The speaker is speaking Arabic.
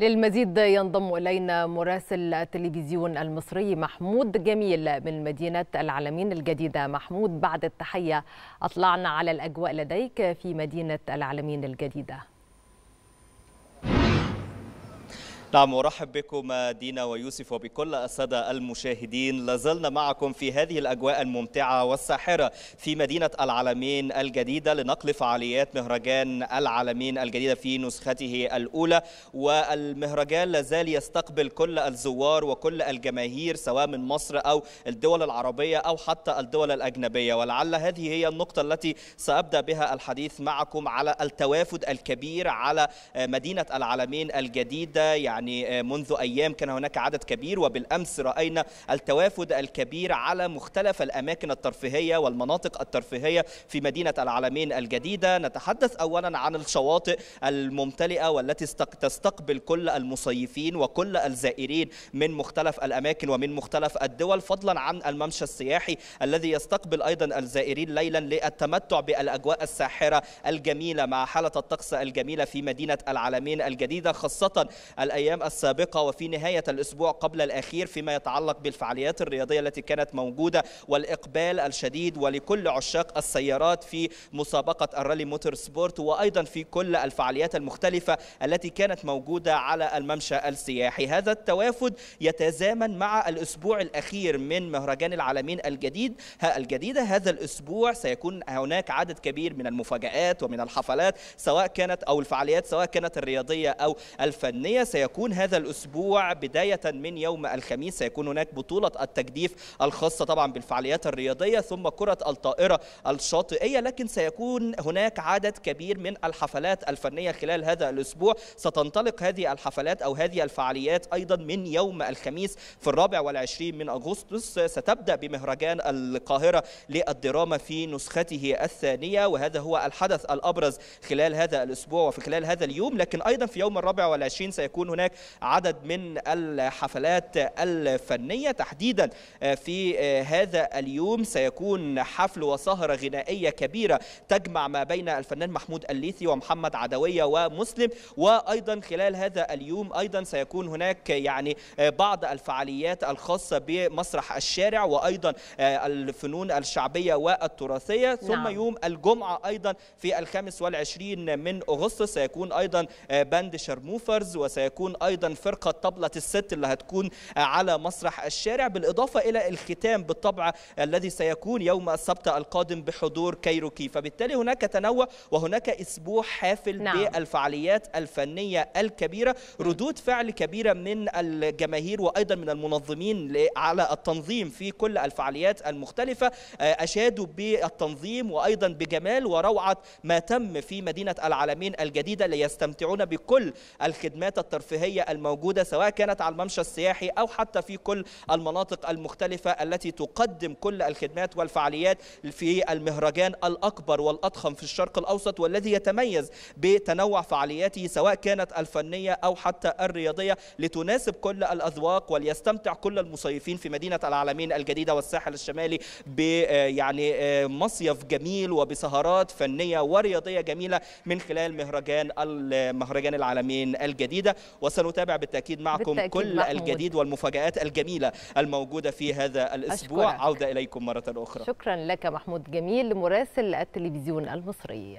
للمزيد ينضم إلينا مراسل التلفزيون المصري محمود جميل من مدينة العلمين الجديدة محمود بعد التحية أطلعنا على الأجواء لديك في مدينة العلمين الجديدة. نعم أرحب بكم دينا ويوسف وبكل الساده المشاهدين. لازلنا معكم في هذه الأجواء الممتعة والساحرة في مدينة العلمين الجديدة لنقل فعاليات مهرجان العلمين الجديدة في نسخته الأولى. والمهرجان لازال يستقبل كل الزوار وكل الجماهير سواء من مصر أو الدول العربية أو حتى الدول الأجنبية. ولعل هذه هي النقطة التي سأبدأ بها الحديث معكم على التوافد الكبير على مدينة العلمين الجديدة. يعني يعني منذ أيام كان هناك عدد كبير وبالأمس رأينا التوافد الكبير على مختلف الأماكن الترفيهية والمناطق الترفيهية في مدينة العلمين الجديدة. نتحدث اولا عن الشواطئ الممتلئة والتي تستقبل كل المصيفين وكل الزائرين من مختلف الأماكن ومن مختلف الدول فضلا عن الممشى السياحي الذي يستقبل أيضا الزائرين ليلا للتمتع بالأجواء الساحرة الجميلة مع حالة الطقس الجميلة في مدينة العلمين الجديدة خاصة الأيام الأيام السابقة وفي نهاية الأسبوع قبل الأخير فيما يتعلق بالفعاليات الرياضية التي كانت موجودة والإقبال الشديد ولكل عشاق السيارات في مسابقة الرالي موتور سبورت وأيضا في كل الفعاليات المختلفة التي كانت موجودة على الممشى السياحي. هذا التوافد يتزامن مع الأسبوع الأخير من مهرجان العالمين الجديد. الجديدة هذا الأسبوع سيكون هناك عدد كبير من المفاجآت ومن الحفلات سواء كانت أو الفعاليات سواء كانت الرياضية أو الفنية سيكون سيكون هذا الأسبوع بداية من يوم الخميس. سيكون هناك بطولة التجديف الخاصة طبعا بالفعاليات الرياضية ثم كرة الطائرة الشاطئية لكن سيكون هناك عدد كبير من الحفلات الفنية خلال هذا الأسبوع. ستنطلق هذه الحفلات أو هذه الفعاليات أيضا من يوم الخميس في الرابع والعشرين من أغسطس. ستبدأ بمهرجان القاهرة للدراما في نسخته الثانية وهذا هو الحدث الأبرز خلال هذا الأسبوع وفي خلال هذا اليوم. لكن أيضا في يوم الرابع والعشرين سيكون هناك عدد من الحفلات الفنية. تحديدا في هذا اليوم سيكون حفل وسهرة غنائية كبيرة تجمع ما بين الفنان محمود الليثي ومحمد عدوية ومسلم. وأيضا خلال هذا اليوم أيضا سيكون هناك يعني بعض الفعاليات الخاصة بمسرح الشارع وأيضا الفنون الشعبية والتراثية. ثم نعم. يوم الجمعة أيضا في الخامس والعشرين من أغسطس سيكون أيضا band شارموفرز وسيكون أيضا فرقة طبلة الست اللي هتكون على مسرح الشارع بالإضافة إلى الختام بالطبع الذي سيكون يوم السبت القادم بحضور كايروكي فبالتالي هناك تنوع وهناك أسبوع حافل نعم. بالفعاليات الفنية الكبيرة ردود فعل كبيرة من الجماهير وأيضا من المنظمين على التنظيم في كل الفعاليات المختلفة أشادوا بالتنظيم وأيضا بجمال وروعة ما تم في مدينة العالمين الجديدة ليستمتعون بكل الخدمات الترفيهية الترفيهيه الموجودة سواء كانت على الممشى السياحي أو حتى في كل المناطق المختلفة التي تقدم كل الخدمات والفعاليات في المهرجان الأكبر والأضخم في الشرق الأوسط والذي يتميز بتنوع فعالياته سواء كانت الفنية أو حتى الرياضية لتناسب كل الأذواق وليستمتع كل المصيفين في مدينة العالمين الجديدة والساحل الشمالي ب يعني مصيف جميل وبسهرات فنية ورياضية جميلة من خلال مهرجان المهرجان العالمين الجديدة. وسنتابع بالتأكيد معكم بالتأكيد كل محمود. الجديد والمفاجآت الجميلة الموجودة في هذا الأسبوع أشكرك. عودة إليكم مرة أخرى شكرا لك محمود جميل مراسل التلفزيون المصري